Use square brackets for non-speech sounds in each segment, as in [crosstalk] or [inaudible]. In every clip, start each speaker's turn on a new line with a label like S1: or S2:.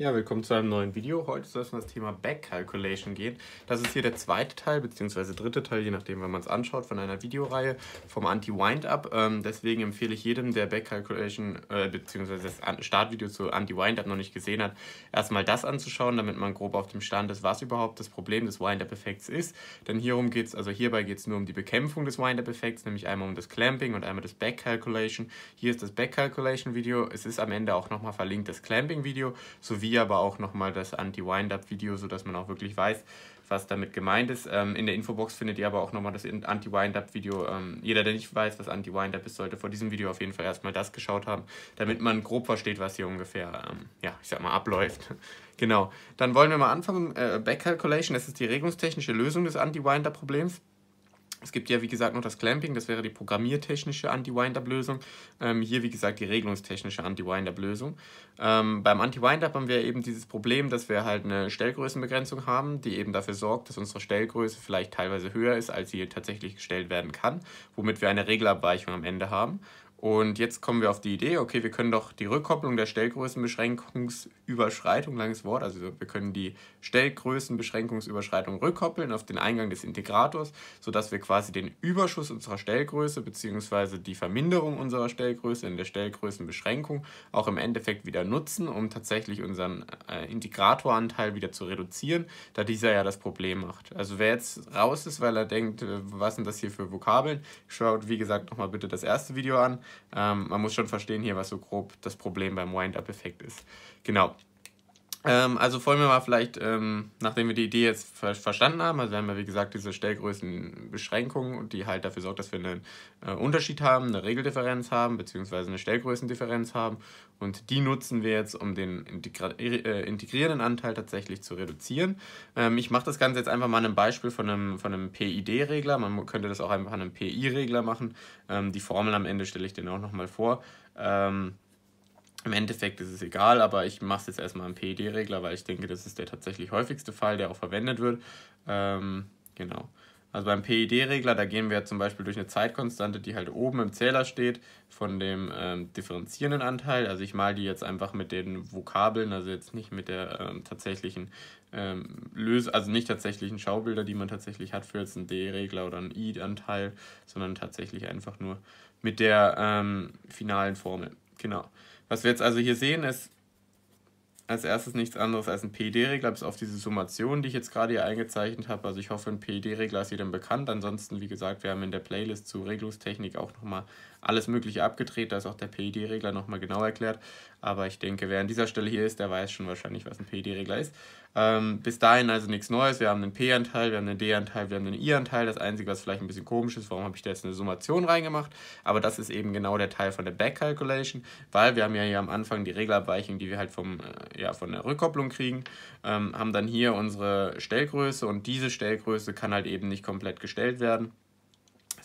S1: Ja, willkommen zu einem neuen Video. Heute soll es um das Thema Back Calculation gehen. Das ist hier der zweite Teil, beziehungsweise dritte Teil, je nachdem, wenn man es anschaut, von einer Videoreihe vom Anti-Wind-Up. Ähm, deswegen empfehle ich jedem, der Back Calculation, äh, beziehungsweise das Startvideo zu Anti-Wind-Up noch nicht gesehen hat, erstmal das anzuschauen, damit man grob auf dem Stand ist, was überhaupt das Problem des Wind-Up-Effekts ist. Denn hierum geht's, also hierbei geht es nur um die Bekämpfung des Wind-Up-Effekts, nämlich einmal um das Clamping und einmal das Back Calculation. Hier ist das Back Calculation-Video. Es ist am Ende auch nochmal verlinkt das Clamping-Video, sowie aber auch nochmal nochmal das Anti-Wind-Up-Video, sodass man auch wirklich weiß, was damit gemeint ist. Ähm, in der Infobox findet ihr aber auch nochmal das Anti-Wind-Up-Video. Ähm, jeder, der nicht weiß, was Anti-Wind-Up ist, sollte vor diesem Video auf jeden Fall erstmal das geschaut haben, damit man grob versteht, was hier ungefähr, ähm, ja, ich sag mal, abläuft. [laughs] genau. Dann wollen wir mal anfangen. Äh, Back Calculation, das ist die regelungstechnische Lösung des Anti-Wind-Up-Problems. Es gibt ja, wie gesagt, noch das Clamping, das wäre die programmiertechnische Anti-Wind-Up-Lösung. Ähm, hier, wie gesagt, die regelungstechnische Anti-Wind-Up-Lösung. Ähm, beim Anti-Wind-Up haben wir eben dieses Problem, dass wir halt eine Stellgrößenbegrenzung haben, die eben dafür sorgt, dass unsere Stellgröße vielleicht teilweise höher ist, als sie tatsächlich gestellt werden kann, womit wir eine Regelabweichung am Ende haben. Und jetzt kommen wir auf die Idee, okay, wir können doch die Rückkopplung der Stellgrößenbeschränkungsüberschreitung, langes Wort, also wir können die Stellgrößenbeschränkungsüberschreitung rückkoppeln auf den Eingang des Integrators, sodass wir quasi den Überschuss unserer Stellgröße bzw. die Verminderung unserer Stellgröße in der Stellgrößenbeschränkung auch im Endeffekt wieder nutzen, um tatsächlich unseren äh, Integratoranteil wieder zu reduzieren, da dieser ja das Problem macht. Also wer jetzt raus ist, weil er denkt, äh, was sind das hier für Vokabeln, schaut wie gesagt nochmal bitte das erste Video an. Ähm, man muss schon verstehen hier, was so grob das Problem beim Wind-Up-Effekt ist. Genau. Ähm, also wollen wir mal vielleicht, ähm, nachdem wir die Idee jetzt ver verstanden haben, also wir haben ja wie gesagt diese Stellgrößenbeschränkung, die halt dafür sorgt, dass wir einen äh, Unterschied haben, eine Regeldifferenz haben, beziehungsweise eine Stellgrößendifferenz haben und die nutzen wir jetzt, um den äh, integrierenden Anteil tatsächlich zu reduzieren. Ähm, ich mache das Ganze jetzt einfach mal an einem Beispiel von einem, von einem PID-Regler, man könnte das auch einfach an einem PI-Regler machen. Ähm, die Formel am Ende stelle ich dir auch nochmal vor. Ähm, im Endeffekt ist es egal, aber ich mache es jetzt erstmal am PED-Regler, weil ich denke, das ist der tatsächlich häufigste Fall, der auch verwendet wird. Ähm, genau. Also beim PID-Regler, da gehen wir zum Beispiel durch eine Zeitkonstante, die halt oben im Zähler steht, von dem ähm, differenzierenden Anteil. Also ich male die jetzt einfach mit den Vokabeln, also jetzt nicht mit der ähm, tatsächlichen ähm, Löse, also nicht tatsächlichen Schaubilder, die man tatsächlich hat für jetzt einen D-Regler oder einen I-Anteil, sondern tatsächlich einfach nur mit der ähm, finalen Formel. Genau. Was wir jetzt also hier sehen, ist als erstes nichts anderes als ein PED-Regler, bis auf diese Summation, die ich jetzt gerade hier eingezeichnet habe. Also ich hoffe, ein PED-Regler ist jedem bekannt. Ansonsten, wie gesagt, wir haben in der Playlist zu Regelungstechnik auch nochmal alles Mögliche abgedreht. Da ist auch der PED-Regler nochmal genau erklärt. Aber ich denke, wer an dieser Stelle hier ist, der weiß schon wahrscheinlich, was ein PED-Regler ist. Ähm, bis dahin also nichts Neues. Wir haben einen P-Anteil, wir haben einen D-Anteil, wir haben einen I-Anteil. Das Einzige, was vielleicht ein bisschen komisch ist, warum habe ich da jetzt eine Summation reingemacht? Aber das ist eben genau der Teil von der Back-Calculation, weil wir haben ja hier am Anfang die Regelabweichung, die wir halt vom, äh, ja, von der Rückkopplung kriegen, ähm, haben dann hier unsere Stellgröße und diese Stellgröße kann halt eben nicht komplett gestellt werden.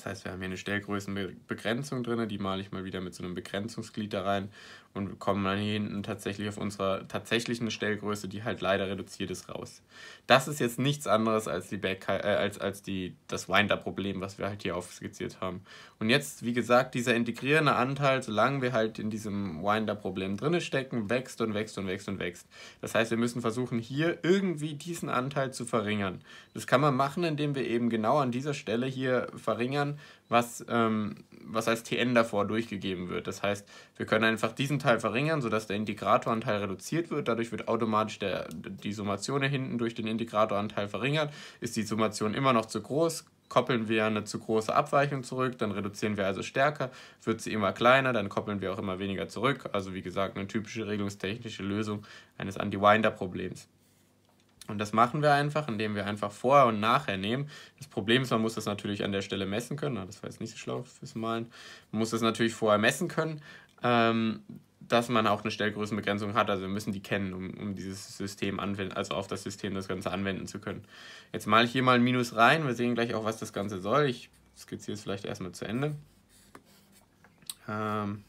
S1: Das heißt, wir haben hier eine Stellgrößenbegrenzung drin, die male ich mal wieder mit so einem Begrenzungsglied da rein und kommen dann hier hinten tatsächlich auf unserer tatsächlichen Stellgröße, die halt leider reduziert ist, raus. Das ist jetzt nichts anderes als, die Back, äh, als, als die, das Winder-Problem, was wir halt hier aufskizziert haben. Und jetzt, wie gesagt, dieser integrierende Anteil, solange wir halt in diesem Winder-Problem drinne stecken, wächst und wächst und wächst und wächst. Das heißt, wir müssen versuchen, hier irgendwie diesen Anteil zu verringern. Das kann man machen, indem wir eben genau an dieser Stelle hier verringern, was, ähm, was als Tn davor durchgegeben wird. Das heißt, wir können einfach diesen Teil verringern, sodass der Integratoranteil reduziert wird. Dadurch wird automatisch der, die Summation hier hinten durch den Integratoranteil verringert. Ist die Summation immer noch zu groß, koppeln wir eine zu große Abweichung zurück, dann reduzieren wir also stärker, wird sie immer kleiner, dann koppeln wir auch immer weniger zurück. Also wie gesagt, eine typische regelungstechnische Lösung eines Anti-Winder-Problems. Und das machen wir einfach, indem wir einfach vorher und nachher nehmen. Das Problem ist, man muss das natürlich an der Stelle messen können. Das war jetzt nicht so schlau fürs Malen. Man muss das natürlich vorher messen können, ähm, dass man auch eine Stellgrößenbegrenzung hat. Also wir müssen die kennen, um, um dieses System anwenden, also auf das System das Ganze anwenden zu können. Jetzt male ich hier mal ein Minus rein. Wir sehen gleich auch, was das Ganze soll. Ich skizziere es vielleicht erstmal zu Ende. Ähm,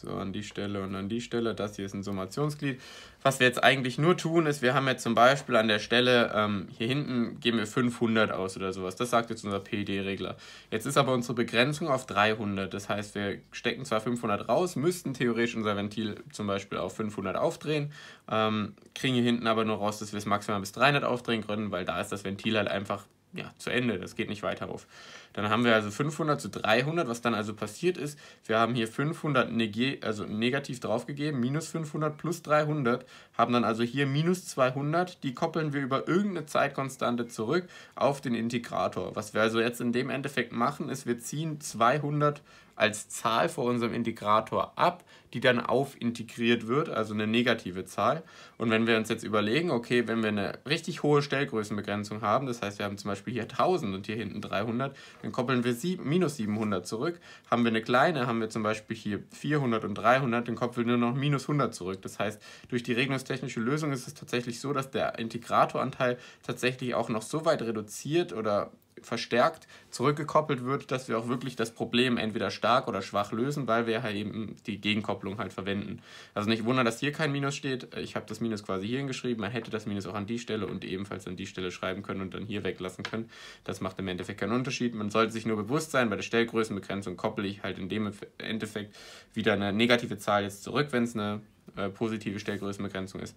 S1: So, an die Stelle und an die Stelle. Das hier ist ein Summationsglied. Was wir jetzt eigentlich nur tun, ist, wir haben jetzt zum Beispiel an der Stelle, ähm, hier hinten geben wir 500 aus oder sowas. Das sagt jetzt unser PID-Regler. Jetzt ist aber unsere Begrenzung auf 300. Das heißt, wir stecken zwar 500 raus, müssten theoretisch unser Ventil zum Beispiel auf 500 aufdrehen, ähm, kriegen hier hinten aber nur raus, dass wir es maximal bis 300 aufdrehen können, weil da ist das Ventil halt einfach ja, zu Ende, das geht nicht weiter auf. Dann haben wir also 500 zu 300, was dann also passiert ist, wir haben hier 500 neg also negativ draufgegeben, minus 500 plus 300, haben dann also hier minus 200, die koppeln wir über irgendeine Zeitkonstante zurück auf den Integrator. Was wir also jetzt in dem Endeffekt machen, ist, wir ziehen 200 als Zahl vor unserem Integrator ab, die dann aufintegriert wird, also eine negative Zahl. Und wenn wir uns jetzt überlegen, okay, wenn wir eine richtig hohe Stellgrößenbegrenzung haben, das heißt, wir haben zum Beispiel hier 1000 und hier hinten 300, dann koppeln wir sieb, minus 700 zurück. Haben wir eine kleine, haben wir zum Beispiel hier 400 und 300, dann koppeln wir nur noch minus 100 zurück. Das heißt, durch die regelungstechnische Lösung ist es tatsächlich so, dass der Integratoranteil tatsächlich auch noch so weit reduziert oder verstärkt zurückgekoppelt wird, dass wir auch wirklich das Problem entweder stark oder schwach lösen, weil wir halt eben die Gegenkopplung halt verwenden. Also nicht wundern, dass hier kein Minus steht. Ich habe das Minus quasi hier hingeschrieben. Man hätte das Minus auch an die Stelle und ebenfalls an die Stelle schreiben können und dann hier weglassen können. Das macht im Endeffekt keinen Unterschied. Man sollte sich nur bewusst sein, bei der Stellgrößenbegrenzung koppel ich halt in dem Endeffekt wieder eine negative Zahl jetzt zurück, wenn es eine äh, positive Stellgrößenbegrenzung ist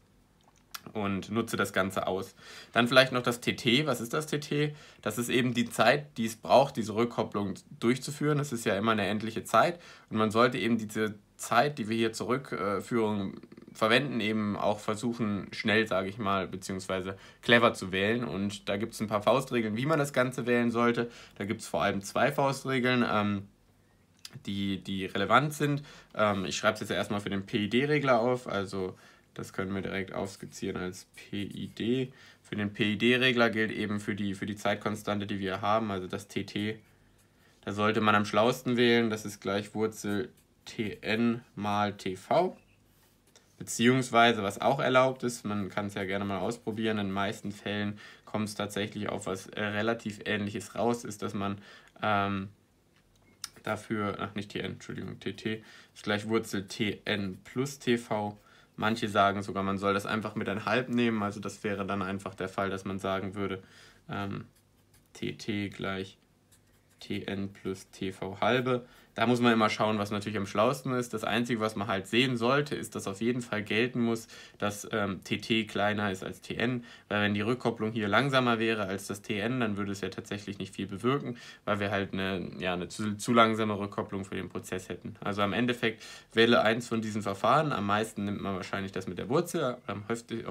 S1: und nutze das Ganze aus. Dann vielleicht noch das TT. Was ist das TT? Das ist eben die Zeit, die es braucht, diese Rückkopplung durchzuführen. Das ist ja immer eine endliche Zeit und man sollte eben diese Zeit, die wir hier zur Rückführung verwenden, eben auch versuchen, schnell, sage ich mal, beziehungsweise clever zu wählen. Und da gibt es ein paar Faustregeln, wie man das Ganze wählen sollte. Da gibt es vor allem zwei Faustregeln. Ähm, die, die relevant sind. Ähm, ich schreibe es jetzt erstmal für den PID-Regler auf, also das können wir direkt aufskizzieren als PID. Für den PID-Regler gilt eben für die, für die Zeitkonstante, die wir haben, also das TT. Da sollte man am schlausten wählen, das ist gleich Wurzel Tn mal TV. Beziehungsweise, was auch erlaubt ist, man kann es ja gerne mal ausprobieren, in den meisten Fällen kommt es tatsächlich auf was äh, relativ ähnliches raus, ist, dass man ähm, dafür, ach nicht Tn, Entschuldigung, TT, ist gleich Wurzel Tn plus TV Manche sagen sogar, man soll das einfach mit ein halb nehmen. Also das wäre dann einfach der Fall, dass man sagen würde, ähm, TT gleich TN plus TV halbe. Da muss man immer schauen, was natürlich am schlausten ist. Das Einzige, was man halt sehen sollte, ist, dass auf jeden Fall gelten muss, dass ähm, TT kleiner ist als TN, weil wenn die Rückkopplung hier langsamer wäre als das TN, dann würde es ja tatsächlich nicht viel bewirken, weil wir halt eine, ja, eine zu, zu langsame Rückkopplung für den Prozess hätten. Also am Endeffekt wähle eins von diesen Verfahren. Am meisten nimmt man wahrscheinlich das mit der Wurzel, am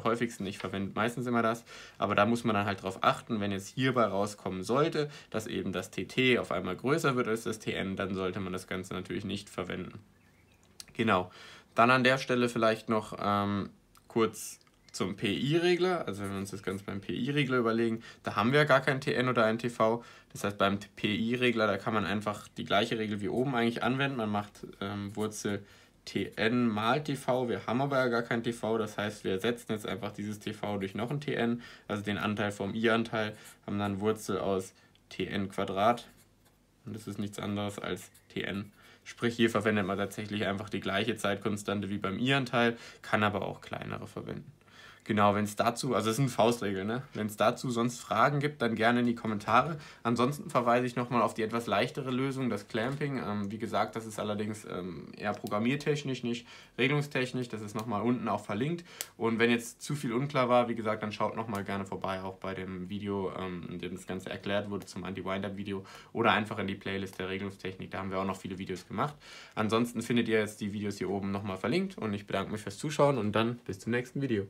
S1: häufigsten, ich verwende meistens immer das, aber da muss man dann halt darauf achten, wenn jetzt hierbei rauskommen sollte, dass eben das TT auf einmal größer wird als das TN, dann sollte man das Ganze natürlich nicht verwenden. Genau. Dann an der Stelle vielleicht noch ähm, kurz zum PI-Regler. Also wenn wir uns das Ganze beim PI-Regler überlegen, da haben wir gar kein TN oder ein TV. Das heißt beim PI-Regler, da kann man einfach die gleiche Regel wie oben eigentlich anwenden. Man macht ähm, Wurzel TN mal TV. Wir haben aber ja gar kein TV, das heißt, wir ersetzen jetzt einfach dieses TV durch noch ein TN, also den Anteil vom I-Anteil, haben dann Wurzel aus TN Quadrat und das ist nichts anderes als Tn. Sprich, hier verwendet man tatsächlich einfach die gleiche Zeitkonstante wie beim I-Anteil, kann aber auch kleinere verwenden. Genau, wenn es dazu, also es sind Faustregeln, ne? Wenn es dazu sonst Fragen gibt, dann gerne in die Kommentare. Ansonsten verweise ich nochmal auf die etwas leichtere Lösung, das Clamping. Ähm, wie gesagt, das ist allerdings ähm, eher programmiertechnisch, nicht regelungstechnisch. Das ist nochmal unten auch verlinkt. Und wenn jetzt zu viel unklar war, wie gesagt, dann schaut nochmal gerne vorbei, auch bei dem Video, ähm, in dem das Ganze erklärt wurde zum Anti-Wind-Up-Video oder einfach in die Playlist der Regelungstechnik. Da haben wir auch noch viele Videos gemacht. Ansonsten findet ihr jetzt die Videos hier oben nochmal verlinkt und ich bedanke mich fürs Zuschauen und dann bis zum nächsten Video.